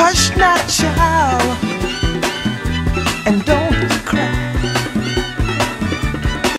Hush, not yet.